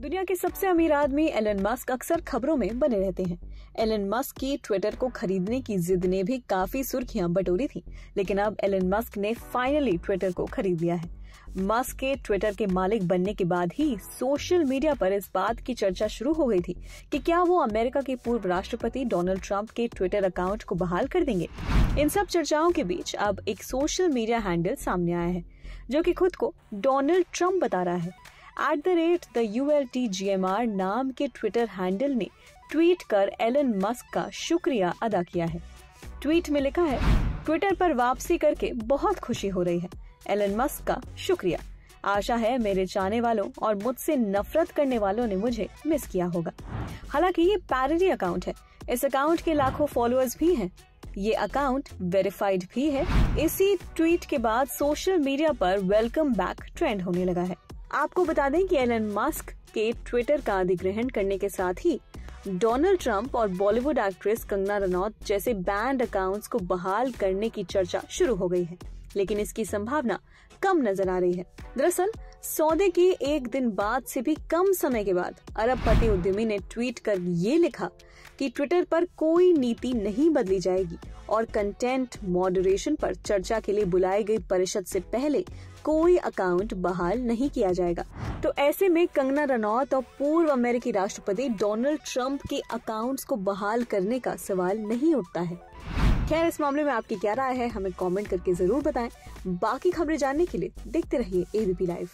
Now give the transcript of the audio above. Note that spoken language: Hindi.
दुनिया के सबसे अमीर आदमी एलन मस्क अक्सर खबरों में बने रहते हैं। एलन मस्क की ट्विटर को खरीदने की जिद ने भी काफ़ी सुर्खियाँ बटोरी थी, लेकिन अब एलन मस्क ने फाइनली ट्विटर को खरीद लिया है। मस्क के ट्विटर के मालिक बनने के बाद ही सोशल मीडिया पर इस बात की चर्चा शुरू हो गई थी कि क्या वो अमेरिका के पूर्व राष्ट्रपति डोनाल्ड ट्रंप के ट्विटर अकाउंट को बहाल कर देंगे। इन सब चर्चाओं के बीच अब एक सोशल मीडिया हैंडल सामने आया है, जो कि खुद को डोनाल्ड ट्रंप बता रहा है। At the rate the U L T G M R नाम के ट्विटर हैंडल ने ट्वीट कर एलन मस्क का शुक्रिया अदा किया है। ट्वीट में लिखा है ट्विटर पर वापसी करके बहुत खुशी हो रही है। एलन मस्क का शुक्रिया। आशा है मेरे चाहने वालों और मुझसे नफरत करने वालों ने मुझे मिस किया होगा। हालाँकि ये पैरडी अकाउंट है। इस अकाउंट के लाखों फॉलोअर्स भी हैं। ये अकाउंट वेरीफाइड भी है। इसी ट्वीट के बाद सोशल मीडिया पर वेलकम बैक ट्रेंड होने लगा है। आपको बता दें कि एलन मस्क के ट्विटर का अधिग्रहण करने के साथ ही डोनाल्ड ट्रंप और बॉलीवुड एक्ट्रेस कंगना रनौत जैसे बैंड अकाउंट्स को बहाल करने की चर्चा शुरू हो गई है, लेकिन इसकी संभावना कम नज़र आ रही है। दरअसल सौदे के एक दिन बाद से भी कम समय के बाद अरबपति उद्यमी ने ट्वीट कर ये लिखा कि ट्विटर पर कोई नीति नहीं बदली जाएगी और कंटेंट मॉडरेशन पर चर्चा के लिए बुलाई गई परिषद से पहले कोई अकाउंट बहाल नहीं किया जाएगा। तो ऐसे में कंगना रनौत और पूर्व अमेरिकी राष्ट्रपति डोनाल्ड ट्रंप के अकाउंट्स को बहाल करने का सवाल नहीं उठता है। खैर, इस मामले में आपकी क्या राय है? हमें कमेंट करके ज़रूर बताएँ। बाकी खबरें जानने के लिए देखते रहिए एबीपी लाइव